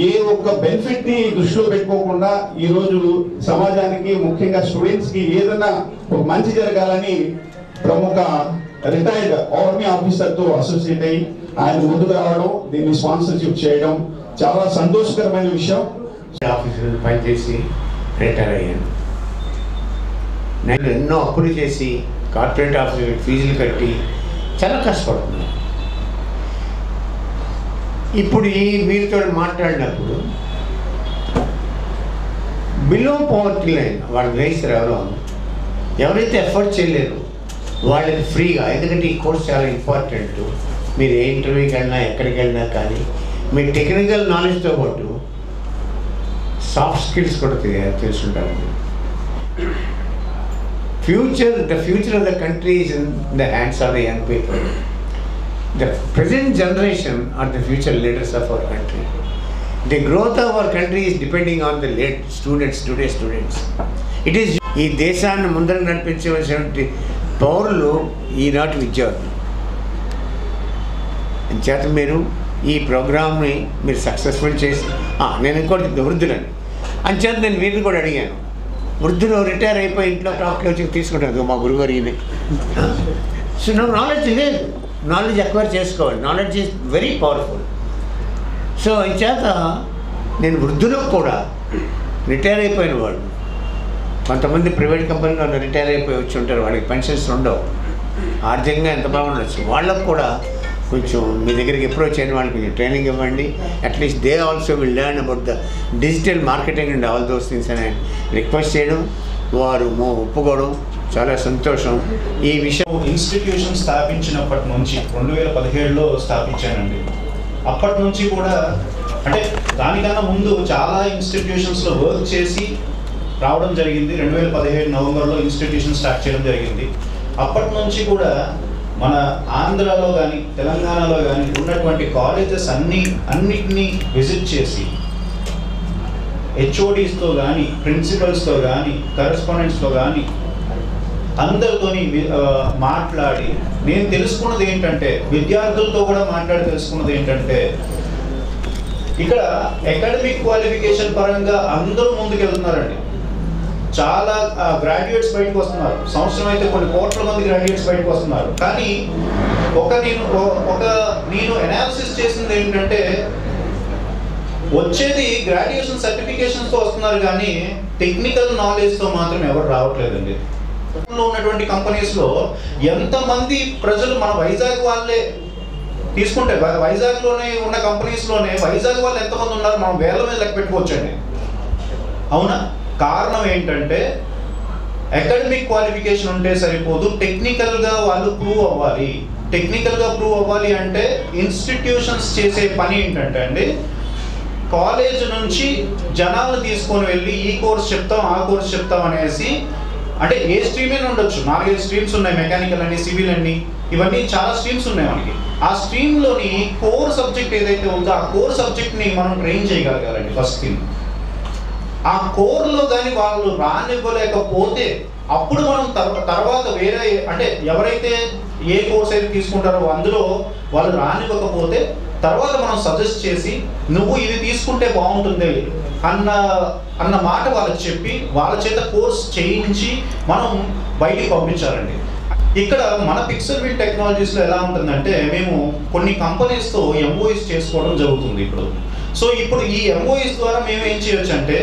ఏ ఒక్క బెనిఫిట్ని దృష్టిలో పెట్టుకోకుండా ఈ రోజు సమాజానికి ముఖ్యంగా స్టూడెంట్స్కి ఏదైనా ఒక మంచి జరగాలని ప్రముఖ రిటైర్డ్ ఆర్మీ ఆఫీసర్తో అసోసియేట్ అయ్యి ఆయన ముందుకు రావడం దీన్ని స్పాన్సర్షిప్ చేయడం చాలా సంతోషకరమైన విషయం. ఆఫీసులు పనిచేసి రిటైర్ అయ్యాను. నేను ఎన్నో అప్పులు చేసి కార్పొరేట్ ఆఫీసులకు ఫీజులు కట్టి చాలా కష్టపడుతున్నాను. ఇప్పుడు ఈ వీరితో మాట్లాడినప్పుడు బిలో పవర్టీ లైన్ వాళ్ళు గ్రహిస్తారు ఎవరో ఎవరైతే ఎఫర్ట్ చేయలేరు వాళ్ళకి ఫ్రీగా ఎందుకంటే ఈ కోర్స్ చాలా ఇంపార్టెంట్. మీరు ఏ ఇంటర్వ్యూకి వెళ్ళినా ఎక్కడికి వెళ్ళినా కానీ మీ టెక్నికల్ నాలెడ్జ్తో పాటు సాఫ్ట్ స్కిల్స్ కూడా తెలుసుంటారు. Future the future of the country is in the hands of the young people. The present generation are the future leaders of our country the growth of our country is depending on the late students today students it is ఈ దేశాన్ని ముందర నడిపించవలసినటువంటి పౌరులు ఈనాటి విద్యార్థులు. చేత మీరు ఈ ప్రోగ్రామ్ని మీరు సక్సెస్ఫుల్ చేసి నేను ఇంకోటి వృద్ధులని. అంచేత నేను వీరిని కూడా అడిగాను. వృద్ధులు రిటైర్ అయిపోయి ఇంట్లో టాప్కి వచ్చి తీసుకుంటారు. మా గురుగారు ఈయన. సో నాకు నాలెడ్జ్ లేదు. నాలెడ్జ్ ఎక్వైర్ చేసుకోవాలి. Knowledge is very powerful so చేత నేను వృద్ధులకు కూడా రిటైర్ అయిపోయిన వాళ్ళు. కొంతమంది ప్రైవేట్ కంపెనీలో రిటైర్ అయిపోయి వచ్చి ఉంటారు. వాళ్ళకి పెన్షన్స్ ఉండవు. ఆర్థికంగా ఎంత బాగుండొచ్చు? వాళ్ళకు కూడా కొంచెం మీ దగ్గరికి అప్రోచ్ అయిన వాళ్ళకి కొంచెం ట్రైనింగ్ ఇవ్వండి. At least they also will learn about the digital marketing and all those things అని రిక్వెస్ట్ చేయడం వారు ఒప్పుకోవడం చాలా సంతోషం. ఈ విషయం ఇన్స్టిట్యూషన్ స్థాపించినప్పటి నుంచి రెండు వేల పదిహేడులో స్థాపించానండి. అప్పటి నుంచి కూడా అంటే దానికన్నా ముందు చాలా ఇన్స్టిట్యూషన్స్లో వర్క్ చేసి రావడం జరిగింది. రెండు వేల పదిహేడు నవంబర్లో ఇన్స్టిట్యూషన్ స్టార్ట్ చేయడం జరిగింది. అప్పటి నుంచి కూడా మన ఆంధ్రాలో కానీ తెలంగాణలో కానీ ఉన్నటువంటి కాలేజెస్ అన్ని అన్నిటినీ విజిట్ చేసి హెచ్ఓడిస్తో కానీ ప్రిన్సిపల్స్తో కానీ కరెస్పాండెంట్స్తో కానీ అందరితోని మాట్లాడి నేను తెలుసుకున్నది ఏంటంటే విద్యార్థులతో కూడా మాట్లాడి తెలుసుకున్నది ఏంటంటే ఇక్కడ అకాడమిక్ క్వాలిఫికేషన్ పరంగా అందరూ ముందుకెళ్తున్నారండి. చాలా గ్రాడ్యుయేట్స్ బయటకు వస్తున్నారు. సంవత్సరం అయితే కొన్ని కోట్ల మంది గ్రాడ్యుయేట్స్ బయటకు వస్తున్నారు. కానీ ఒక నేను ఒక నేను అనాలిసిస్ చేసింది ఏంటంటే వచ్చేది గ్రాడ్యుయేషన్ సర్టిఫికేషన్స్తో వస్తున్నారు కానీ టెక్నికల్ నాలెడ్జ్తో మాత్రం ఎవరు రావట్లేదండి. ఉన్నటువంటి కంపెనీస్లో ఎంతమంది ప్రజలు మన వైజాగ్ వాళ్ళే తీసుకుంటే వైజాగ్లోనే ఉన్న కంపెనీస్లోనే వైజాగ్ వాళ్ళు ఎంతమంది ఉన్నారు మనం వేల మీద లెక్క పెట్టుకోవచ్చండి. అవునా? కారణం ఏంటంటే అకాడమిక్ క్వాలిఫికేషన్ ఉంటే సరిపోదు టెక్నికల్గా వాళ్ళు ప్రూవ్ అవ్వాలి. టెక్నికల్గా ప్రూవ్ అవ్వాలి అంటే ఇన్స్టిట్యూషన్స్ చేసే పని ఏంటంటే అండి కాలేజ్ నుంచి జనాలను తీసుకొని వెళ్ళి ఈ కోర్స్ చెప్తాం ఆ కోర్స్ చెప్తాం అనేసి అంటే ఏ స్ట్రీమ్ అయినా ఉండొచ్చు. నాలుగైదు స్ట్రీమ్స్ ఉన్నాయి మెకానికల్ అని సివిల్ అని ఇవన్నీ చాలా స్ట్రీమ్స్ ఉన్నాయి మనకి. ఆ స్ట్రీమ్లోని కోర్ సబ్జెక్ట్ ఏదైతే ఉందో ఆ కోర్ సబ్జెక్ట్ని మనం ట్రైన్ చేయగలగాలండి ఫస్ట్ థింగ్ ఆ కోర్లో కానీ వాళ్ళు రానివ్వలేకపోతే అప్పుడు మనం తర్వా- తర్వాత వేరే అంటే ఎవరైతే ఏ కోర్స్ అయితే తీసుకుంటారో అందులో వాళ్ళు రానివ్వకపోతే తర్వాత మనం సజెస్ట్ చేసి నువ్వు ఇది తీసుకుంటే బాగుంటుంది అన్న అన్న మాట వాళ్ళకి చెప్పి వాళ్ళ చేత కోర్స్ చేయించి మనం బయటికి పంపించాలండి. ఇక్కడ మన పిక్సెల్ విల్ టెక్నాలజీస్లో ఎలా ఉంటుందంటే మేము కొన్ని కంపెనీస్తో ఎంఓఎస్ చేసుకోవడం జరుగుతుంది ఇప్పుడు. సో ఇప్పుడు ఈ ఎంఓఎస్ ద్వారా మేము ఏం చేయొచ్చు అంటే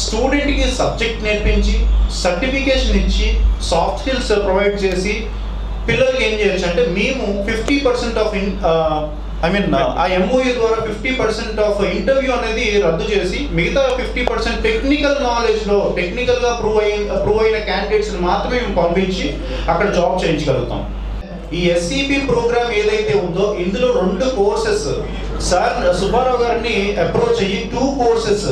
స్టూడెంట్కి సబ్జెక్ట్ నేర్పించి సర్టిఫికేషన్ ఇచ్చి సాఫ్ట్ స్కిల్స్ ప్రొవైడ్ చేసి పిల్లలకి ఏం చేయొచ్చు అంటే మేము fifty percent of in I mean uh, ఆ ఎంఓయూ ద్వారా ఫిఫ్టీ పర్సెంట్ ఆఫ్ ఇంటర్వ్యూ అనేది రద్దు చేసి మిగతా ఫిఫ్టీ పర్సెంట్ టెక్నికల్ నాలెడ్జ్లో టెక్నికల్గా ప్రూవ్ అయిన ప్రూవ్ అయిన క్యాండిడేట్స్ని మాత్రమే మేము పంపించి అక్కడ జాబ్ చేయించగలుగుతాం. ఈ ఎస్సిపి ప్రోగ్రామ్ ఏదైతే ఉందో ఇందులో రెండు కోర్సెస్ సార్ సుబ్బారావు గారిని అప్రోచ్ అయ్యి టూ కోర్సెస్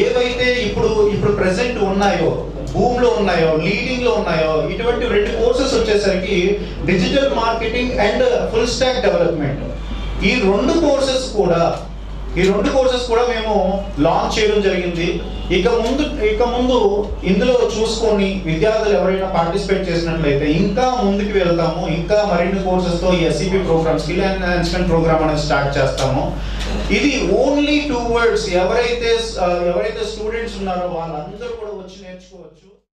ఏవైతే ఇప్పుడు ఇప్పుడు ప్రెసెంట్ ఉన్నాయో భూమిలో ఉన్నాయో లీడింగ్లో ఉన్నాయో ఇటువంటి రెండు కోర్సెస్ వచ్చేసరికి digital marketing and full stack development ఈ రెండు కోర్సెస్ కూడా ఈ రెండు కోర్సెస్ కూడా మేము లాంచ్ చేయడం జరిగింది. ఇక ముందు ఇక ముందు ఇందులో చూసుకొని విద్యార్థులు ఎవరైనా పార్టిసిపేట్ చేసినట్లయితే ఇంకా ముందుకు వెళ్తాము. ఇంకా మరిన్ని కోర్సెస్తో ఈ SCP program skill enhancement program అనేది స్టార్ట్ చేస్తాము. ఇది ఓన్లీ టూ వర్డ్స్ ఎవరైతే ఎవరైతే స్టూడెంట్స్ ఉన్నారో వాళ్ళందరూ కూడా వచ్చి నేర్చుకోవచ్చు.